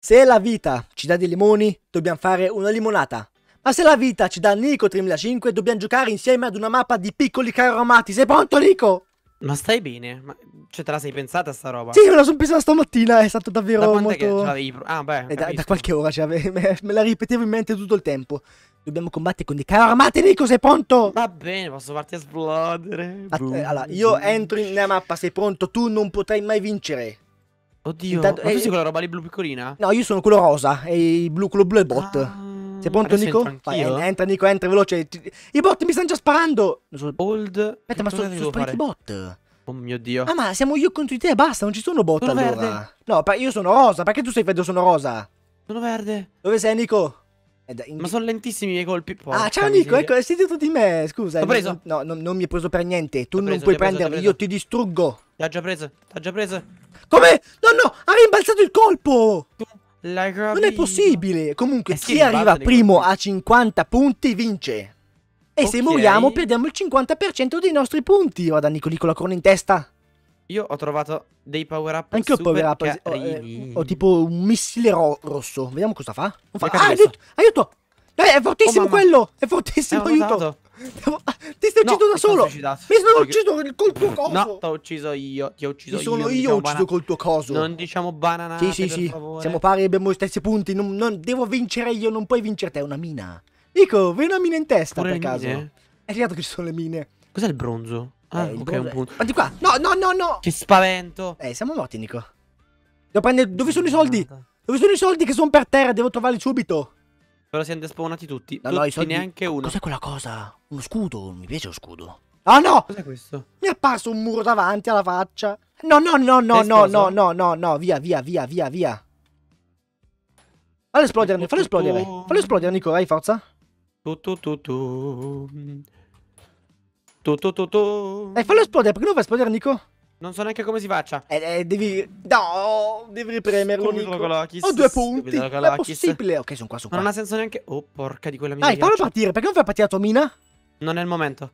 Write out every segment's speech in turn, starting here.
Se la vita ci dà dei limoni, dobbiamo fare una limonata. Ma se la vita ci dà Nico 3005, dobbiamo giocare insieme ad una mappa di piccoli carri armati. Sei pronto, Nico? Ma stai bene? Ma cioè te la sei pensata sta roba? Sì, me la sono pensata stamattina, è stato davvero da molto... che Ah beh, Eh, da, da qualche ora, cioè, me, me la ripetevo in mente tutto il tempo. Dobbiamo combattere con dei carri armati, Nico, sei pronto? Va bene, posso farti esplodere. Att- eh, allora, io entro in- nella mappa, sei pronto? Tu non potrai mai vincere. Oddio, Intanto- ma tu eh, sei quella roba lì blu piccolina? No, io sono quello rosa e il blu, quello blu è il bot. Ah, sei pronto, Nico? Vai, entra, Nico, entra veloce. I bot mi stanno già sparando. So- Old. Aspetta, ma sono, sono spariti i bot. Oh mio dio. Ah, ma siamo io contro di te, basta, non ci sono bot Sono allora. verde. No, io sono rosa, perché tu sei freddo sono rosa? Sono verde. Dove sei, Nico? Eh, in- Ma sono lentissimi i miei colpi. Ah, Porca ciao Nico, ecco, sei dietro di me, scusa. T'ho non- preso. No, no, non mi hai preso per niente. Tu non preso, puoi prendermi, preso. io ti distruggo. T'ha già preso. T'ha già preso. Come? No, no, ha rimbalzato il colpo. Non è possibile. Comunque, Eh sì, chi arriva primo a 50 punti vince. E se Ok. moriamo, perdiamo il 50% dei nostri punti. Guarda, Nico, Nico, la corona in testa. Io ho trovato dei power up Anche io power up. Ho, eh, ho tipo un missile ro- rosso. Vediamo cosa fa. Non fa- Ah, aiuto, aiuto. Eh, è fortissimo Oh, quello. È Eh, fortissimo, ho aiuto. Ah, Ti stai No, uccidendo da mi solo. Mi sono Perché- ucciso col tuo coso. No, t'ho ucciso io. Ti ho ucciso Ci sono io. io diciamo ucciso col tuo coso. Non diciamo bananate, Sì, sì, sì. favore. Siamo pari, abbiamo gli stessi punti. Non, non- devo vincere io, non puoi vincere te. È una mina. Nico, vedi una mina in testa Pure per caso. mine? È arrivato che ci sono le mine. Cos'è il bronzo? Ah, Eh, ok, bronzo un punto. Guardi qua. No, no, no, no. Che spavento. Eh, siamo morti, Nico. Devo prendere. Dove sono i soldi? Dove sono i soldi che sono per terra? Devo trovarli subito. Però siamo despawnati tutti. No, tutti, no, i soldi- neanche uno. Cos'è quella cosa? Uno scudo. Mi piace lo scudo. Ah, no! Cos'è questo? Mi è apparso un muro davanti alla faccia. No, no, no, no, no, no, no, no, no, via, via, via, via, via. Fallo esplodere, fallo esplodere. Fallo esplodere, Nico, vai, forza. Tu tu tu tu. Tu tu tu tu. Eh, fallo esplodere, perché non fa esplodere, Nico? Non so neanche come si faccia. Eh, eh, devi... No, devi ripremerlo, Stupido Nico. Ho due punti, non è possibile. Ok, sono qua, sono qua. non ha senso neanche. Oh, porca di quella mia. Dai, fallo partire, perché non fai partire la tua mina? Non è il momento.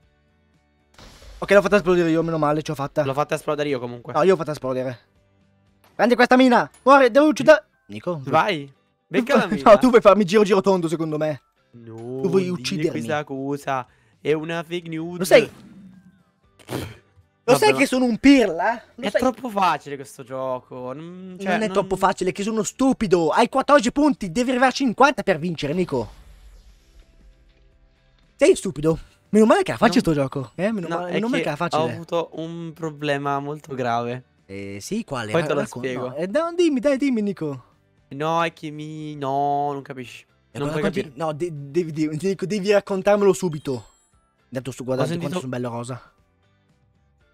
Ok, l'ho fatta esplodere io, meno male, ce l'ho fatta. L'ho fatta esplodere io comunque. No, io l'ho fatta esplodere. Prendi questa mina. Muore, devo uccidere... Nico? Vai. Becca la mia. No, tu vuoi farmi giro giro tondo, secondo me. No, Tu vuoi uccidermi. questa cosa è una fake news. Lo sai... Lo Vabbè, sai che sono un pirla? Lo È sai- troppo facile questo gioco. Non, cioè, non è troppo facile, che sono stupido. Hai 14 punti, devi arrivare a 50 per vincere, Nico. Sei stupido. Meno male che era facile No. sto gioco. Eh, meno No, male, meno male che che era ho avuto un problema molto grave. Eh, sì, quale? Poi te lo Racconta- spiego. no, eh, no, dimmi, dai, dimmi, Nico. No, è che mi... No, non capisci. Eh, non puoi racconti- capire. No, de- devi, devi, Nico, devi raccontarmelo subito. Dato su, guardate sentito- quanto sono bello rosa.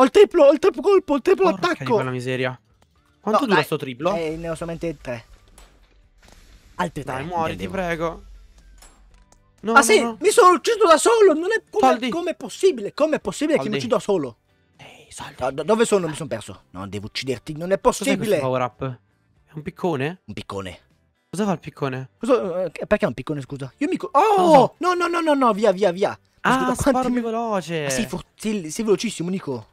ho il triplo, ho il triplo colpo, il triplo Porca attacco. quella miseria. Quanto No, dura dai. sto triplo? Eh, ne ho solamente tre. Altri tre. Dai, muori, ti prego. No, Ma no, sì, no. mi sono ucciso da solo, non è come, Soldi. com'è possibile? Com'è possibile che mi Soldi. uccido da solo? Ehi, soldi. No, do- dove sono? Mi sono perso. No, devo ucciderti, non è Cos'è possibile. power up? È un piccone? Un piccone. Cosa fa il piccone? Cosa- eh, perché è un piccone, scusa? Io mi... Oh! No, no, no, no, no, via, via, via. Ah, scusa, quanti veloce. Ah, for- sei- sei velocissimo, Nico.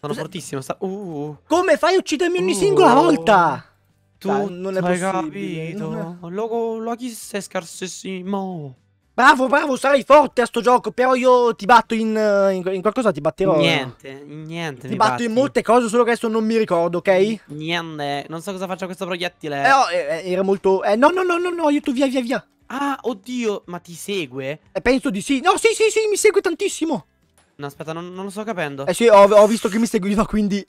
Sono fortissimo. Sta... Uh, Come fai a uccidermi ogni Oh. singola volta? tu Dai, non è hai possibile, capito? non Logo, lo chi sei scarsissimo. Bravo, bravo, sarai forte a sto gioco, però io ti batto in, in, in qualcosa, ti batterò. Niente, niente. Ti mi batto batti. in molte cose, solo che adesso non mi ricordo, ok? Niente. Non so cosa faccia questo proiettile. Eh, oh, eh, eh, era molto... Eh, no, no, no, no, no, aiuto, via, via, via. Ah, oddio, ma ti segue? Eh, penso di sì. No, sì, sì, sì, mi segue tantissimo. No, aspetta, non, non lo sto capendo. Eh sì, ho, ho visto che mi seguiva, quindi...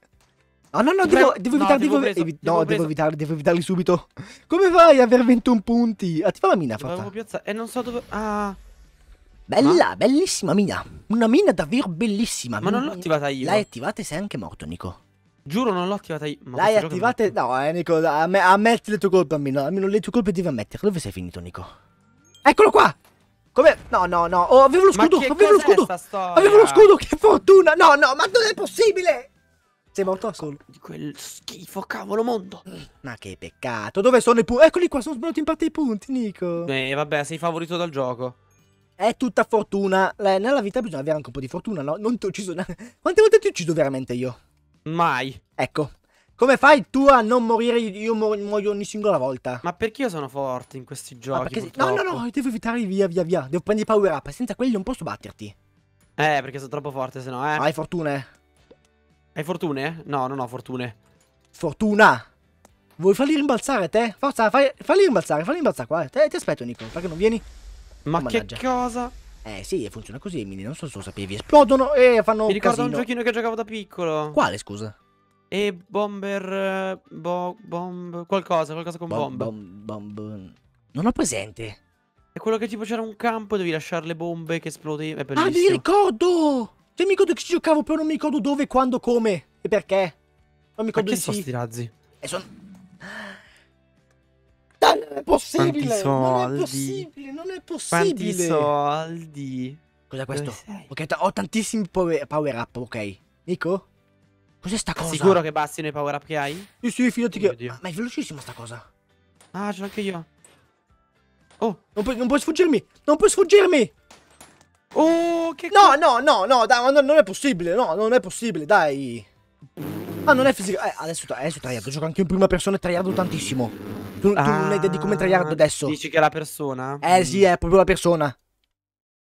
No, no, no, devo, devo no, evitare, devo, preso, evi- no, devo evitarli, devo evitarli subito. Come fai ad aver 21 punti? Attiva la mina, forza. piazzare. E non so dove. Ah, Bella, bellissima mina. Una mina davvero bellissima. ma non l'ho attivata io. L'hai attivata e sei anche morto, Nico. Giuro non l'ho attivata io. Ma L'hai attivata? No, eh, Nico, amm- ammetti le tue colpe almeno. Almeno le tue colpe devi ammettere. Dove sei finito, Nico? Eccolo qua! Come? No, no, no. Oh, avevo lo Ma scudo! che Avevo lo scudo! Avevo lo scudo! Che fortuna! No, no, ma non è possibile! Sei morto da solo. Di quel schifo cavolo mondo. Ma che peccato. Dove sono i punti? Eccoli qua, sono sbagliati in parte i punti, Nico. Eh, vabbè, sei favorito dal gioco. È tutta fortuna. Eh, Nella vita bisogna avere anche un po' di fortuna, no? Non ti ho ucciso. Quante volte ti ho ucciso veramente io? Mai. Ecco. Come fai tu a non morire? Io mu- muoio ogni singola volta. Ma perché io sono forte in questi giochi? perché- No, no, no, devo evitare via, via, via. Devo prendere i power up. Senza quelli non posso batterti. Eh, perché sono troppo forte, se no, eh. Hai fortuna, eh. Hai fortune? No, non ho fortune. Fortuna. Vuoi farli rimbalzare te? Forza, fai, falli rimbalzare, falli rimbalzare qua. Te, ti aspetto, Nico. Perché non vieni? Ma Oh, che mannaggia. cosa? Eh sì, funziona così, mini. Non so se lo sapevi. Esplodono e fanno Mi ricorda un casino. giochino che giocavo da piccolo. Quale, scusa? E bomber. eh, Bo, bomb. Qualcosa, qualcosa con Bom- bomb. bom- bom- Non ho presente. È quello che tipo c'era un campo e devi lasciare le bombe che esplodeva. È Ah, mi ricordo! Cioè, mi ricordo che ci giocavo, però non mi ricordo dove, quando, come e perché. Non mi ricordo che di sono sì. sti razzi? E son... Dai, non è possibile! Quanti Non è soldi? possibile, non è Quanti possibile! soldi? Cos'è questo? Ok, ho tantissimi power, power up, ok. Nico? Cos'è sta cosa? Sicuro che bastino i power up che hai? Sì, sì, fidati Oh che... Ma, ma è velocissima sta cosa. Ah, ce l'ho anche io. Oh, Non puoi, non puoi sfuggirmi! Non puoi sfuggirmi! oh, che No, no, no, no, dai, ma non, non è possibile, no, non è possibile, dai. Ma non è fisico. Eh, adesso, adesso tryhard, gioco anche in prima persona e tryhardo tantissimo. Tu, tu non hai idea di come tryhardo adesso. Ah, Dici che è la persona? Eh sì, è proprio la persona.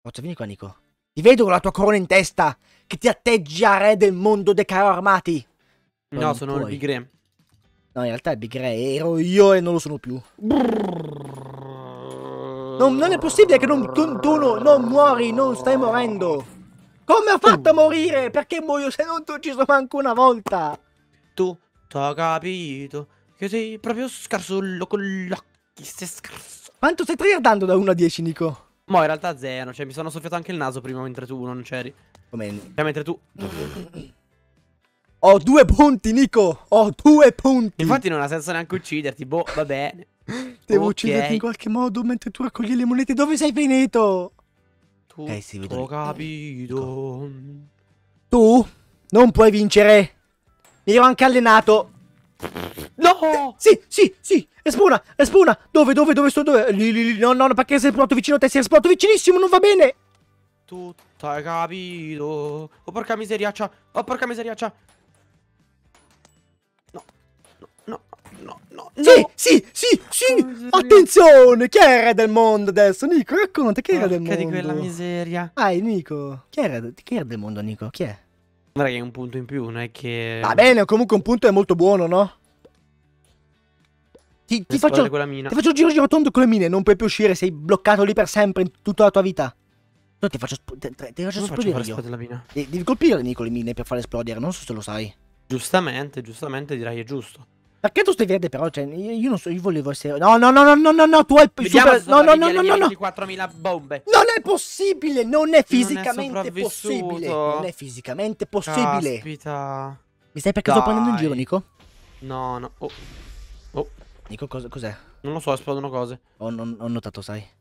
Forza, vieni qua, Nico. Ti vedo con la tua corona in testa, che ti atteggi a re del mondo dei carri armati. No, non sono il puoi. Big Re. No, in realtà è Big Re, ero io e non lo sono più. Non, non è possibile che non, tu, tu no- non muori, non stai morendo. Come ho fatto a morire? Perché muoio se non ti ho ucciso manco una volta? Tu, t'ho capito che sei proprio scarsullo con gli occhi, sei scarso. Quanto stai tryhardando da 1 a 10, Nico? Mo' in realtà zero, cioè mi sono soffiato anche il naso prima mentre tu non c'eri. Come... Cioè mentre tu... Ho due punti, Nico! Ho due punti! Infatti non ha senso neanche ucciderti, boh, va bene. Devo ok. ucciderti in qualche modo mentre tu raccogli le monete. Dove sei finito? Tu, Eh, sì, vedo lì. capito. Tu non puoi vincere. Mi ero anche allenato. No! Sì, sì, sì. Espona, espona. Dove, dove, dove sto? Dove? Lì, lì, lì. No, no, no, perché sei esplorato vicino a te. Sei esplorato vicinissimo, non va bene. Tu t'hai capito. Oh porca miseriaccia. Oh porca miseriaccia. No. No, no, no, no. Sì, sì, sì, sì. Miseria. Attenzione. Chi è il re del mondo adesso? Nico, racconta. Chi è il re del mondo? di quella miseria. Dai, Nico. Chi è, il re, chi è il re del mondo, Nico? Chi è? Guarda che è un punto in più, non è che... Va bene, comunque un punto è molto buono, no? Ti, ti faccio, ti faccio giro giro tondo con le mine, non puoi più uscire, sei bloccato lì per sempre in tutta la tua vita. No, ti faccio, te- ti faccio esplodere io. la mina? De- devi colpire Nico le mine per farle esplodere, non so se lo sai. Giustamente, giustamente direi è giusto. Perché tu stai verde però? Cioè, io, non so, io volevo essere... No, no, no, no, no, no, no, tu hai il super... No, no, no, no, no, no. 24.000 bombe. Non è possibile, non è fisicamente sopravvissuto. possibile. Non è fisicamente possibile. Caspita. Mi stai per caso Dai. prendendo in giro, Nico? No, no. Oh, oh, Nico, cosa- cos'è? non lo so, esplodono cose. Ho, non- ho notato, sai. Eh,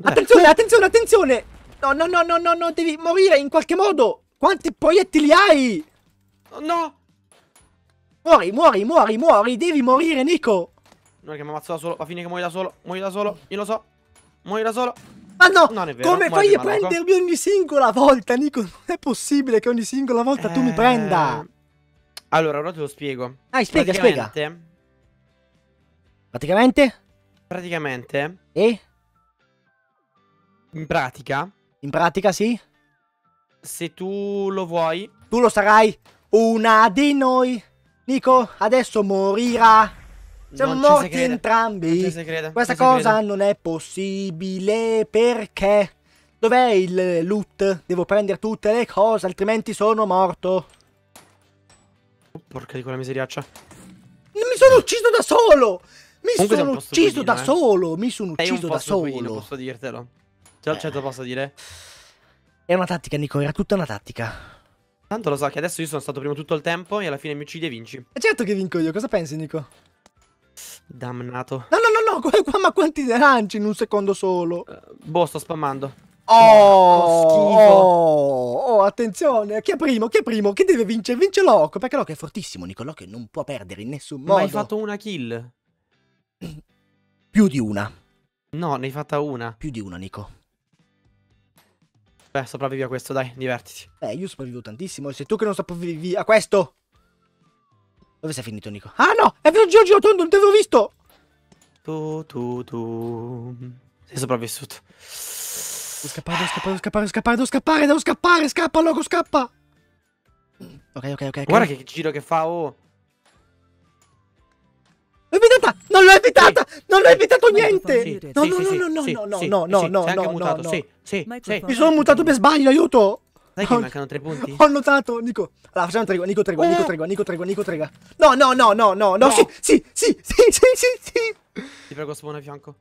Attenzione, attenzione, attenzione! No, no, no, no, no, no, devi morire in qualche modo! Quanti proiettili hai? no! Muori, muori, muori, muori, devi morire, Nico! Non è che mi ammazzo da solo, va a finire che muoio da solo, muoio da solo, io lo so. Muoio da solo. Ma no! Non è vero, come fai a prendermi ogni singola volta, Nico? Non è possibile che ogni singola volta tu mi Eh, prenda! Allora, ora te lo spiego. Dai, spiega, spiega. Praticamente- Praticamente? E? in pratica, In pratica, sì? se tu lo vuoi, Tu lo sarai una di noi! Nico, adesso morirà! Siamo non morti entrambi! Non Questa non cosa non è possibile perché dov'è il loot? Devo prendere tutte le cose, altrimenti sono morto. Oh, porca di quella miseriaccia. Mi sono ucciso da solo! Mi Comunque sono ucciso da eh. solo! Mi sono ucciso da solo! posso dirtelo. Cioè, cioè, te lo posso dire? È una tattica, Nico, era tutta una tattica. Tanto lo so che adesso io sono stato primo tutto il tempo e alla fine mi uccidi e vinci. E certo che vinco io, cosa pensi Nico? Damnato. No, no, no, no, qua- ma quanti lanci in un secondo solo? Eh, boh, sto spammando. Oh, schifo. oh, oh, attenzione, chi è primo? Chi è primo? Chi deve vincere? Vince Loco, perché Loco è fortissimo, Nico, Loco non può perdere in nessun modo. Ma hai fatto una kill? Più di una, No, ne hai fatta una. più di una, Nico. Beh, sopravvivi a questo, dai, divertiti. Eh, io sopravvivo tantissimo, sei tu che non sopravvivi a questo. Dove sei finito, Nico? Ah no, è vero Giorgio Tondo, non ti avevo visto. Tu, tu, tu. Sei sopravvissuto. Devo scappare, devo scappare, devo scappare, devo scappare, devo scappare, devo scappare, scappa, Loco, scappa. Ok, ok, ok. Guarda che giro che fa, oh. L'ho evitata! Non l'ho evitata! Non l'ho evitato niente! Sì, No, sì, no, sì, no, sì, no, no, sì, no, no, sì, no, no, sì, no, no, no. Sì, sì, sì. Microphone. Mi sono mutato per sbaglio, aiuto! Sai che Oh. mancano tre punti? Ho notato, Nico. Allora, facciamo tregua, Nico tregua, Nico Oh. tregua, Nico tregua, Nico tregua. No, no, no, no, no, no, No. sì, sì, sì, sì, sì, sì, sì. Ti prego, spawna a fianco.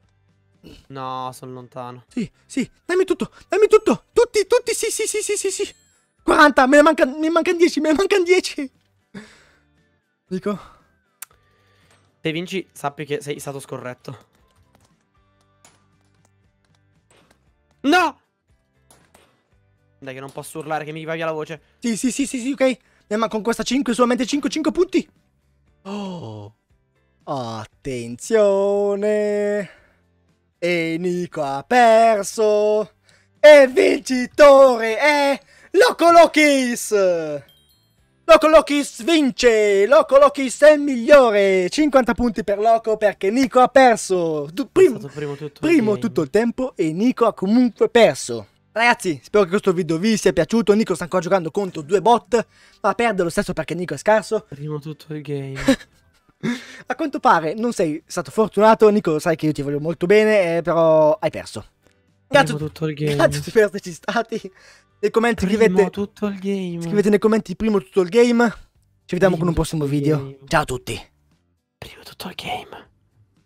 No, sono lontano. Sì, sì, dammi tutto, dammi tutto. Tutti, tutti, sì, sì, sì, sì, sì, sì. 40, me ne mancano, me ne mancano 10, me ne mancano 10. Nico, Se vinci, sappi che sei stato scorretto. No! Dai che non posso urlare che mi va via la voce. sì, sì, sì, sì, sì, ok. Ma con questa 5, solamente 5, 5 punti. Oh, attenzione. E Nico ha perso. E il vincitore è Loco Lokis. Loco Lokis vince. Loco Lokis è il migliore. 50 punti per Loco perché Nico ha perso. Tu- Sono Primo, tutto. il primo game. tutto il tempo e Nico ha comunque perso. Ragazzi, spero che questo video vi sia piaciuto. Nico sta ancora giocando contro due bot, ma perde lo stesso perché Nico è scarso. Primo tutto il game. A quanto pare non sei stato fortunato. Nico, sai che io ti voglio molto bene, eh, però hai perso. Grazie, Primo tutto il game. tutti per esserci stati. Nei commenti Primo scrivete, tutto il game. scrivete nei commenti primo tutto il game. Ci vediamo con un Primo prossimo video. game. Ciao a tutti. Primo tutto il game.